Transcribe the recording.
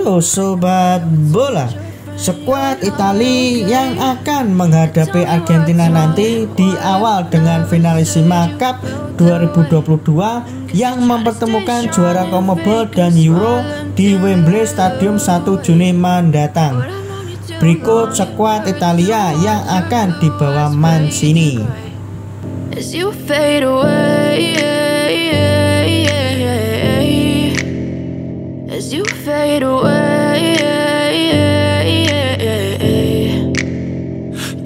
Halo Sobat Bola Skuad Itali yang akan menghadapi Argentina nanti di awal dengan finalisima Cup 2022 yang mempertemukan juara Comebol dan Euro di Wembley Stadium 1 Juni mendatang. Berikut skuad Italia yang akan dibawa Mancini. As you fade away.